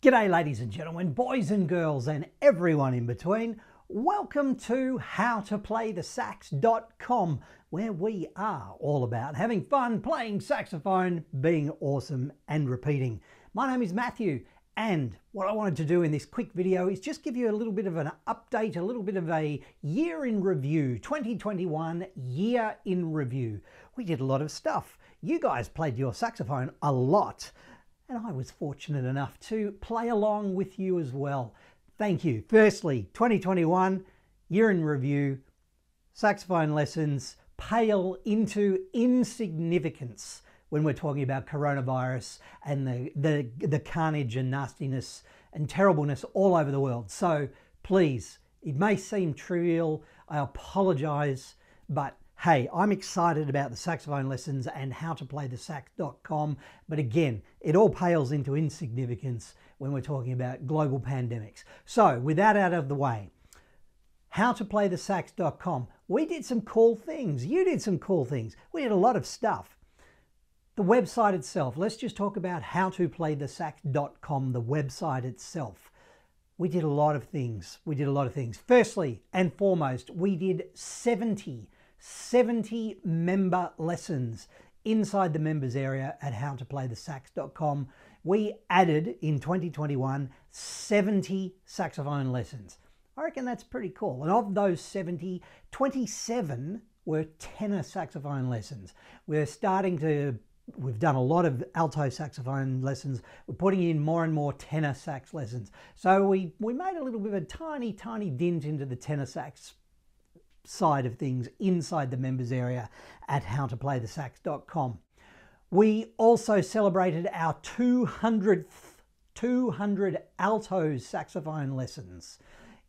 G'day ladies and gentlemen, boys and girls and everyone in between. Welcome to howtoplaythesax.com where we are all about having fun, playing saxophone, being awesome and repeating. My name is Matthew and what I wanted to do in this quick video is just give you a little bit of an update, a little bit of a year in review, 2021 year in review. We did a lot of stuff. You guys played your saxophone a lot and I was fortunate enough to play along with you as well. Thank you. Firstly, 2021 year in review, saxophone lessons pale into insignificance when we're talking about coronavirus and the, the, the carnage and nastiness and terribleness all over the world. So please, it may seem trivial. I apologize, but hey, I'm excited about the saxophone lessons and how to play the sax.com. But again, it all pales into insignificance when we're talking about global pandemics. So with that out of the way, how to play the sax.com. We did some cool things. You did some cool things. We did a lot of stuff. The website itself, let's just talk about how to play the sax.com, the website itself. We did a lot of things. We did a lot of things. Firstly and foremost, we did 70 70 member lessons inside the members area at howtoplaythesax.com. We added in 2021 70 saxophone lessons. I reckon that's pretty cool. And of those 70, 27 were tenor saxophone lessons. We're starting to we've done a lot of alto saxophone lessons. We're putting in more and more tenor sax lessons. So we, we made a little bit of a tiny, tiny dint into the tenor sax side of things inside the members area at howtoplaythesax.com. We also celebrated our 200th 200 alto saxophone lessons.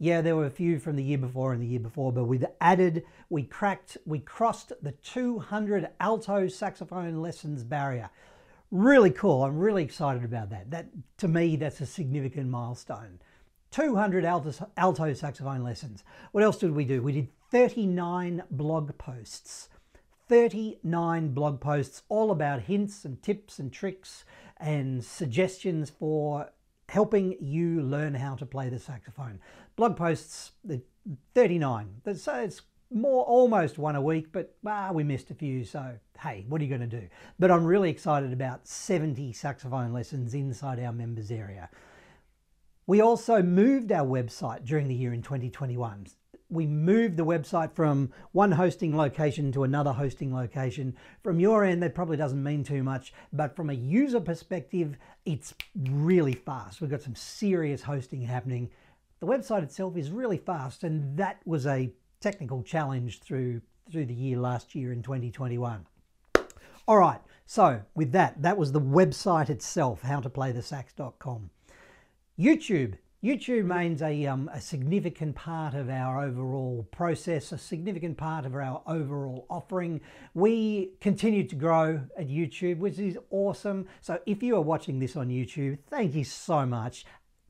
Yeah, there were a few from the year before and the year before, but we've added, we cracked, we crossed the 200 alto saxophone lessons barrier. Really cool. I'm really excited about that. That to me, that's a significant milestone. 200 alto, alto saxophone lessons. What else did we do? We did 39 blog posts. 39 blog posts all about hints and tips and tricks and suggestions for helping you learn how to play the saxophone. Blog posts, 39. So it's more almost one a week, but ah, we missed a few. So hey, what are you going to do? But I'm really excited about 70 saxophone lessons inside our members area. We also moved our website during the year in 2021 we moved the website from one hosting location to another hosting location. From your end, that probably doesn't mean too much, but from a user perspective, it's really fast. We've got some serious hosting happening. The website itself is really fast, and that was a technical challenge through, through the year last year in 2021. All right, so with that, that was the website itself, howtoplaythesax.com. YouTube YouTube remains a, um, a significant part of our overall process, a significant part of our overall offering. We continue to grow at YouTube, which is awesome. So if you are watching this on YouTube, thank you so much.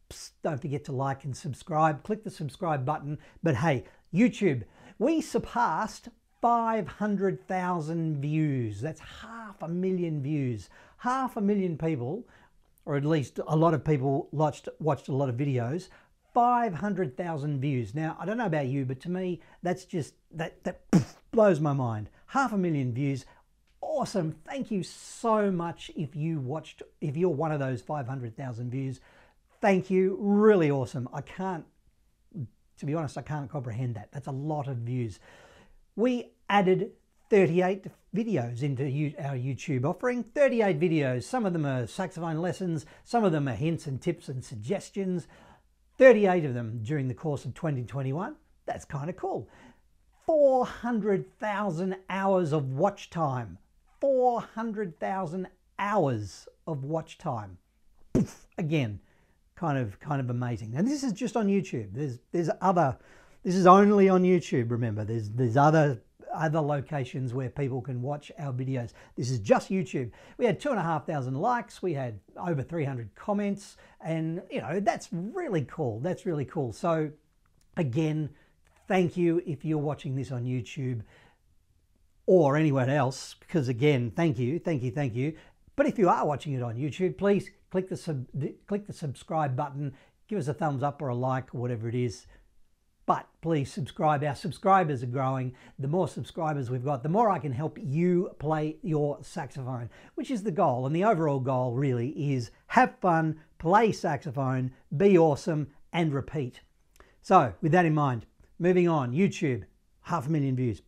Psst, don't forget to like and subscribe. Click the subscribe button. But hey, YouTube, we surpassed 500,000 views. That's half a million views. Half a million people or at least a lot of people watched, watched a lot of videos, 500,000 views. Now, I don't know about you, but to me, that's just, that, that blows my mind. Half a million views. Awesome. Thank you so much if you watched, if you're one of those 500,000 views. Thank you. Really awesome. I can't, to be honest, I can't comprehend that. That's a lot of views. We added 38 videos into our YouTube offering. 38 videos. Some of them are saxophone lessons, some of them are hints and tips and suggestions. 38 of them during the course of 2021. That's kind of cool. 400,000 hours of watch time. 400,000 hours of watch time. Poof, again, kind of kind of amazing. And this is just on YouTube. There's there's other this is only on YouTube, remember. There's there's other other locations where people can watch our videos. This is just YouTube. We had two and a half thousand likes. We had over 300 comments and you know, that's really cool. That's really cool. So again, thank you if you're watching this on YouTube. or anywhere else, because again, thank you, thank you, thank you. But if you are watching it on YouTube, please click the, sub, click the subscribe button, give us a thumbs up or a like or whatever it is. But please subscribe. Our subscribers are growing. The more subscribers we've got, the more I can help you play your saxophone, which is the goal. And the overall goal really is have fun, play saxophone, be awesome, and repeat. So, with that in mind, moving on, YouTube, half a million views.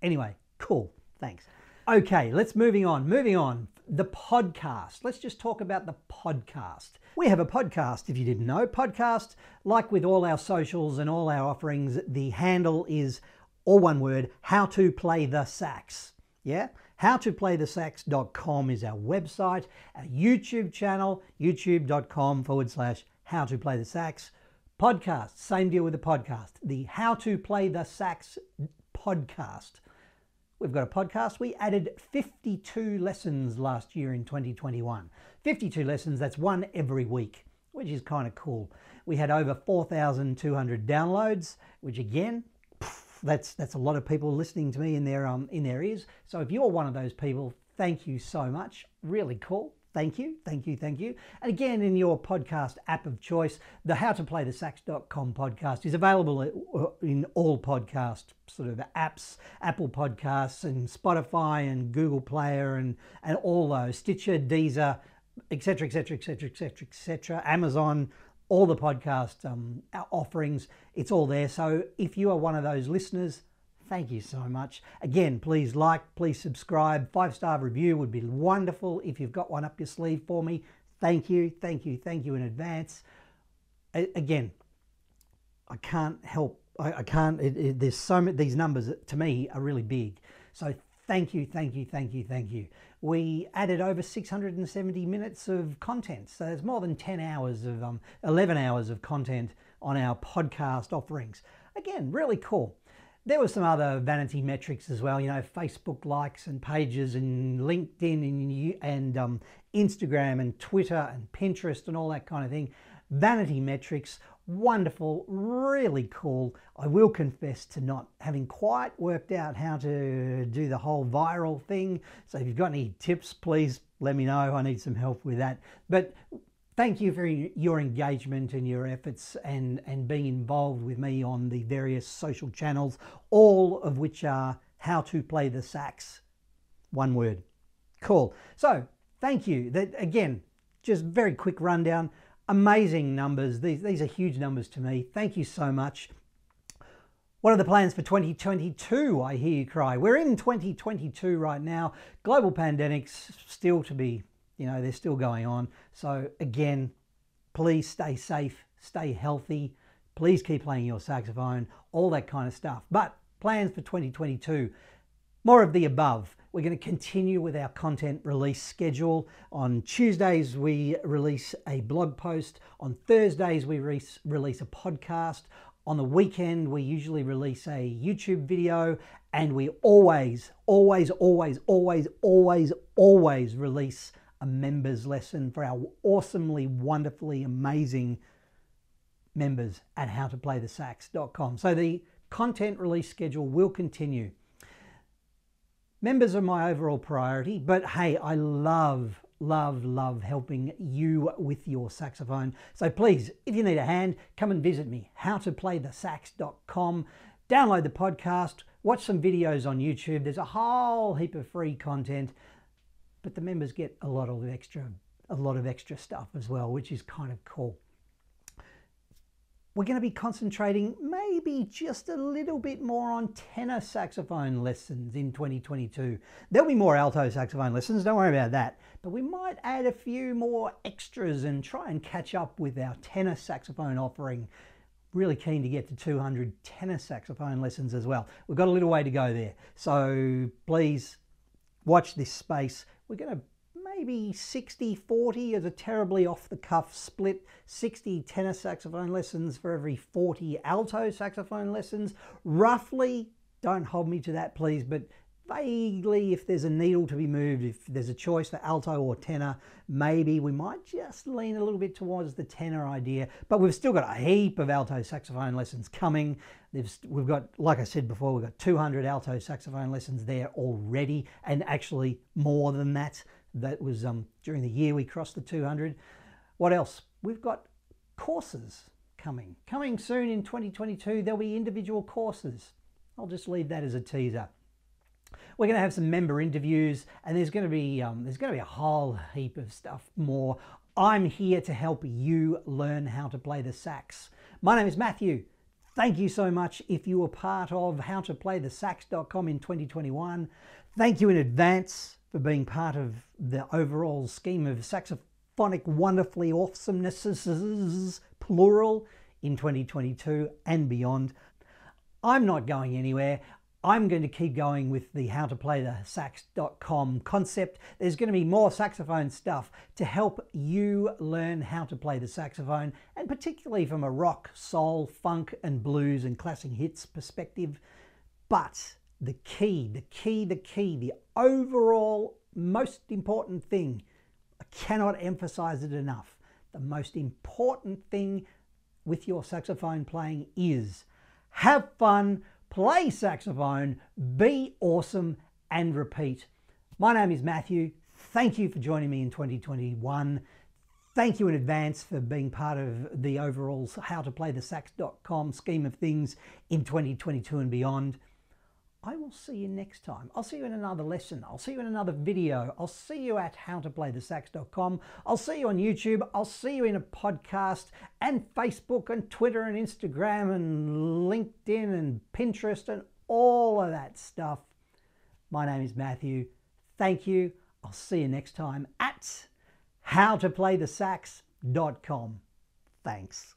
Anyway, cool. Thanks. Okay, let's moving on. Moving on. The podcast. Let's just talk about the podcast. We have a podcast, if you didn't know. Podcast, like with all our socials and all our offerings, the handle is all one word, how to play the sax. Yeah? Howtoplaythesax.com is our website, our YouTube channel, youtube.com forward slash how to play the sax. Podcast, same deal with the podcast. The How to Play the Sax podcast. We've got a podcast. We added 52 lessons last year in 2021. 52 lessons, that's one every week, which is kind of cool. We had over 4,200 downloads, which again, that's that's a lot of people listening to me in their um in their ears. So if you're one of those people, thank you so much. Really cool. Thank you, thank you, thank you. And again, in your podcast app of choice, the How to Play the Sax.com podcast is available uh, in all podcast sort of apps, Apple Podcasts and Spotify and Google Player and, and all those, Stitcher, Deezer, etc., etc., etc., etc., etc., Amazon, all the podcast um, offerings, it's all there. So if you are one of those listeners, thank you so much. Again, please like, please subscribe. Five star review would be wonderful if you've got one up your sleeve for me. Thank you, thank you, thank you in advance. again, I can't help. I, I can't. It, it, there's so many. These numbers to me are really big. So Thank you, thank you, thank you, thank you. We added over 670 minutes of content. So there's more than 10 hours of, um, 11 hours of content on our podcast offerings. Again, really cool. There were some other vanity metrics as well, you know, Facebook likes and pages and LinkedIn and, and um, Instagram and Twitter and Pinterest and all that kind of thing. Vanity metrics wonderful, really cool. I will confess to not having quite worked out how to do the whole viral thing. So if you've got any tips, please let me know. I need some help with that. But thank you for your engagement and your efforts and, and being involved with me on the various social channels, all of which are how to play the sax. One word. Cool. So thank you. That again, just very quick rundown amazing numbers. These, these are huge numbers to me. Thank you so much. What are the plans for 2022? I hear you cry. We're in 2022 right now. Global pandemics still to be, you know, they're still going on. So again, please stay safe, stay healthy. Please keep playing your saxophone, all that kind of stuff. But plans for 2022, more of the above. We're going to continue with our content release schedule. On Tuesdays, we release a blog post. On Thursdays, we re release a podcast. On the weekend, we usually release a YouTube video. And we always, always, always, always, always, always release a members lesson for our awesomely, wonderfully amazing members at howtoplaythesax.com. So the content release schedule will continue. Members are my overall priority, but hey, I love, love, love helping you with your saxophone. So please, if you need a hand, come and visit me, howtoplaythesax.com. Download the podcast, watch some videos on YouTube. There's a whole heap of free content, but the members get a lot of extra, a lot of extra stuff as well, which is kind of cool we're going to be concentrating maybe just a little bit more on tenor saxophone lessons in 2022. There'll be more alto saxophone lessons, don't worry about that. But we might add a few more extras and try and catch up with our tenor saxophone offering. Really keen to get to 200 tenor saxophone lessons as well. We've got a little way to go there. So please watch this space. We're going to maybe 60 40 as a terribly off the cuff split. 60 tenor saxophone lessons for every 40 alto saxophone lessons. Roughly don't hold me to that please but vaguely if there's a needle to be moved, if there's a choice for alto or tenor, maybe we might just lean a little bit towards the tenor idea. But we've still got a heap of alto saxophone lessons coming. we've got, like I said before, we've got 200 alto saxophone lessons there already, and actually more than that. That was um, during the year we crossed the 200. What else? We've got courses coming. Coming soon in 2022, there'll be individual courses. I'll just leave that as a teaser. We're going to have some member interviews, and there's going to be um, there's going to be a whole heap of stuff more. I'm here to help you learn how to play the sax. My name is Matthew. Thank you so much if you were part of howtoplaythesax.com in 2021. Thank you in advance for being part of the overall scheme of saxophonic wonderfully awesomenesses, plural, in 2022 and beyond. I'm not going anywhere. I'm going to keep going with the how to play the sax.com concept. There's going to be more saxophone stuff to help you learn how to play the saxophone, and particularly from a rock, soul, funk, and blues and classic hits perspective. But the key, the key, the key, the overall most important thing, I cannot emphasize it enough. The most important thing with your saxophone playing is have fun play saxophone, be awesome, and repeat. My name is Matthew. Thank you for joining me in 2021. Thank you in advance for being part of the overall how to play the sax.com scheme of things in 2022 and beyond. I will see you next time. I'll see you in another lesson. I'll see you in another video. I'll see you at howtoplaythesax.com. I'll see you on YouTube. I'll see you in a podcast and Facebook and Twitter and Instagram and LinkedIn and Pinterest and all of that stuff. My name is Matthew. Thank you. I'll see you next time at howtoplaythesax.com. Thanks.